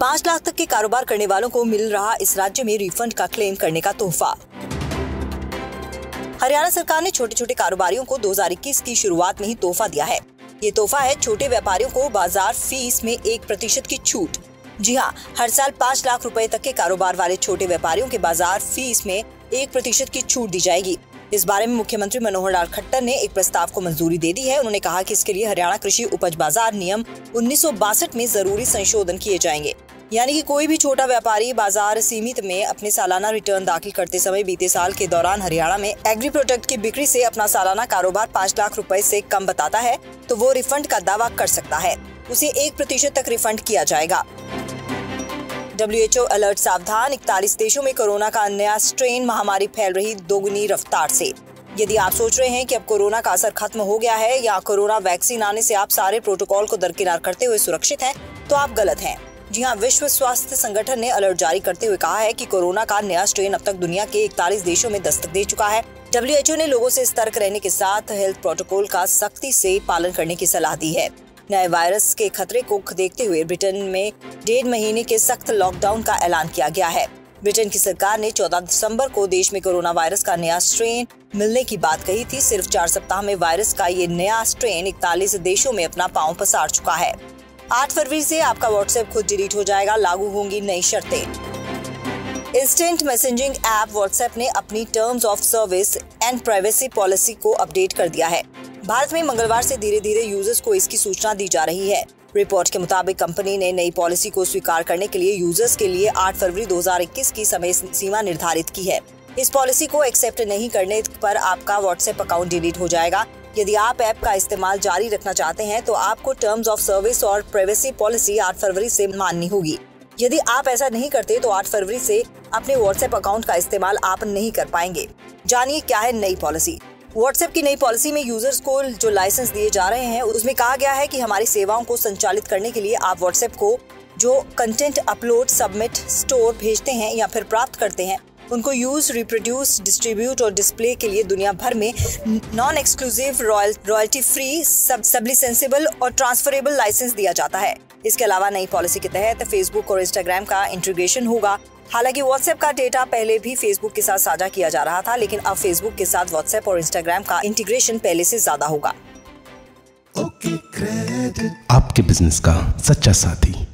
पाँच लाख तक के कारोबार करने वालों को मिल रहा इस राज्य में रिफंड का क्लेम करने का तोहफा। हरियाणा सरकार ने छोटे छोटे कारोबारियों को 2021 की शुरुआत में ही तोहफा दिया है। ये तोहफा है छोटे व्यापारियों को बाज़ार फ़ीस में एक प्रतिशत की छूट। जी हाँ हर साल पाँच लाख रुपए तक के कारोबार वाले छोटे व्यापारियों के बाज़ार फ़ीस में एक प्रतिशत की छूट दी जाएगी। इस बारे में मुख्यमंत्री मनोहर लाल खट्टर ने एक प्रस्ताव को मंजूरी दे दी है। उन्होंने कहा कि इसके लिए हरियाणा कृषि उपज बाज़ार नियम उन्नीस सौ बासठ में ज़रूरी संशोधन किए जाएँगे। यानी कि कोई भी छोटा व्यापारी बाज़ार सीमित में अपने सालाना रिटर्न दाखिल करते समय बीते साल के दौरान हरियाणा में एग्री प्रोडक्ट की बिक्री से अपना सालाना कारोबार पाँच लाख रुपए से कम बताता है तो वो रिफंड का दावा कर सकता है। उसे एक प्रतिशत तक रिफंड किया जाएगा। डब्ल्यूएचओ अलर्ट सावधान इकतालीस देशों में कोरोना का नया स्ट्रेन महामारी फैल रही दोगुनी रफ्तार से। यदि आप सोच रहे हैं कि अब कोरोना का असर खत्म हो गया है या कोरोना वैक्सीन आने से आप सारे प्रोटोकॉल को दरकिनार करते हुए सुरक्षित हैं, तो आप गलत हैं। जी हाँ विश्व स्वास्थ्य संगठन ने अलर्ट जारी करते हुए कहा है कि कोरोना का नया स्ट्रेन अब तक दुनिया के इकतालीस देशों में दस्तक दे चुका है। डब्ल्यूएचओ ने लोगों से सतर्क रहने के साथ हेल्थ प्रोटोकॉल का सख्ती से पालन करने की सलाह दी है। नए वायरस के खतरे को देखते हुए ब्रिटेन में डेढ़ महीने के सख्त लॉकडाउन का ऐलान किया गया है। ब्रिटेन की सरकार ने 14 दिसंबर को देश में कोरोना वायरस का नया स्ट्रेन मिलने की बात कही थी। सिर्फ़ चार सप्ताह में वायरस का ये नया स्ट्रेन इकतालीस देशों में अपना पाँव पसार चुका है। आठ फरवरी से आपका व्हाट्सएप खुद डिलीट हो जाएगा, लागू होंगी नई शर्तें। इंस्टेंट मैसेजिंग ऐप व्हाट्सएप ने अपनी terms of service and privacy policy को अपडेट कर दिया है। भारत में मंगलवार से धीरे धीरे यूज़र्स को इसकी सूचना दी जा रही है। रिपोर्ट के मुताबिक कंपनी ने नई पॉलिसी को स्वीकार करने के लिए यूज़र्स के लिए 8 फरवरी 2021 की समय सीमा निर्धारित की है। इस पॉलिसी को एक्सेप्ट नहीं करने पर आपका व्हाट्सएप अकाउंट डिलीट हो जाएगा। यदि आप ऐप का इस्तेमाल जारी रखना चाहते हैं तो आपको टर्म्स ऑफ़ सर्विस और प्राइवेसी पॉलिसी 8 फरवरी से माननी होगी। यदि आप ऐसा नहीं करते तो 8 फरवरी से अपने व्हाट्सएप अकाउंट का इस्तेमाल आप नहीं कर पाएँगे। जानिए क्या है नई पॉलिसी व्हाट्सएप की नई पॉलिसी में यूज़र्स को जो लाइसेंस दिए जा रहे हैं, उसमें कहा गया है कि हमारी सेवाओं को संचालित करने के लिए आप व्हाट्सएप को जो कंटेंट अपलोड सबमिट स्टोर भेजते हैं या फिर प्राप्त करते हैं उनको यूज़ रिप्रोड्यूस डिस्ट्रीब्यूट और डिस्प्ले के लिए दुनिया भर में नॉन एक्सक्लूसिव रॉयल्टी फ्री सब सबलिसेंसिबल और ट्रांसफरेबल लाइसेंस दिया जाता है। इसके अलावा नई पॉलिसी के तहत फेसबुक और इंस्टाग्राम का इंटीग्रेशन होगा। हालाँकि व्हाट्सएप का डेटा पहले भी फेसबुक के साथ साझा किया जा रहा था, लेकिन अब फेसबुक के साथ व्हाट्सएप और इंस्टाग्राम का इंटीग्रेशन पहले से ज़्यादा होगा। आपके बिज़नेस का सच्चा साथी।